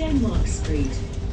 Denmark Street.